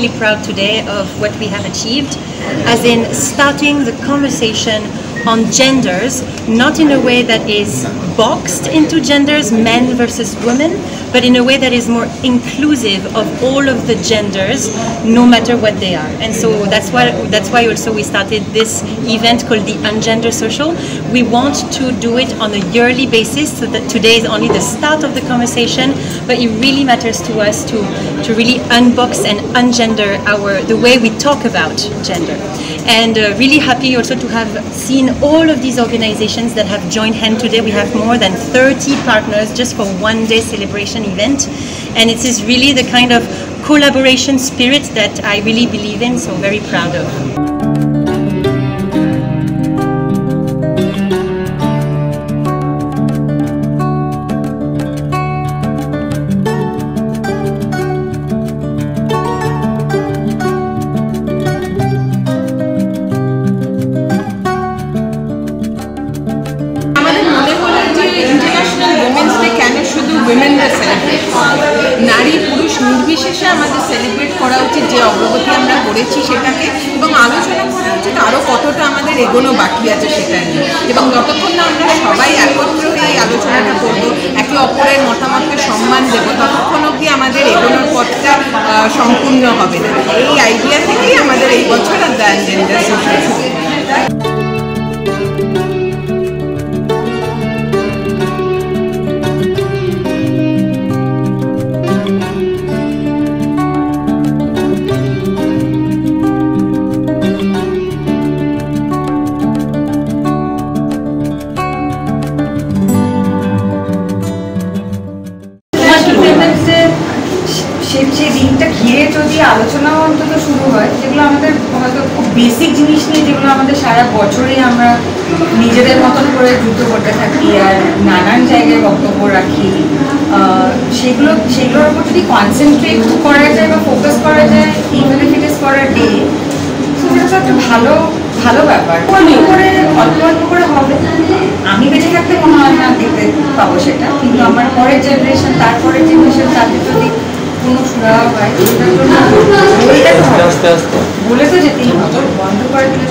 really, proud today of what we have achieved, as in starting the conversation on genders, not in a way that is boxed into genders, men versus women, but in a way that is more inclusive of all of the genders, no matter what they are. And so that's why that's why also we started this event called the Ungender Social. We want to do it on a yearly basis, so that today is only the start of the conversation, but it really matters to us to to really unbox and ungender our the way we talk about gender. And uh, really happy also to have seen all of these organizations that have joined hand today. We have more than 30 partners just for one day celebration event. And it is really the kind of collaboration spirit that I really believe in, so very proud of. নারী পুরুষ নির্বিশেষে আমাদের celebrate করা উচিত যে অগ্রগতি আমরা করেছি সেটাকে এবং আলোচনা করা উচিত আরও কতটা আমাদের এগোনো বাকি আছে সেটা নিয়ে। এবং যতক্ষণ না আমরা সবাই একত্র হয়ে এই আলোচনাটা করব, একে অপরের মতামতকে সম্মান দেবো, ততক্ষণ অবধি আমাদের এগোনোর পথটা সম্পূর্ণ হবে না। এই আইডিয়া থেকেই আমাদের এই বছর আর দ্য জেন্ডার সোশ্যাল সে যে দিনটা ঘিরে যদি আলোচনা অন্তত শুরু হয় যেগুলো আমাদের হয়তো খুব বেসিক জিনিস নিয়ে যেগুলো আমাদের সারা বছরে আমরা নিজেদের মতন করে যুদ্ধ করতে থাকি আর নানান জায়গায় বক্তব্য রাখি। সেগুলো সেগুলোর উপর যদি কনসেন্ট্রেট করা যায় বা ফোকাস করা যায় ইস ফর আ ডে সেটা তো একটা ভালো ভালো ব্যাপার। অল্প করে অল্প অল্প করে হবে। আমি বেঁচে থাকতে মনে হয় না দেখতে পাবো সেটা। কিন্তু আমার পরের জেনারেশন তারপরের জেনারেশন তাদের যদি আস্তে আস্তে বলে তো যেতেই হবে বন্ধ করে দিলে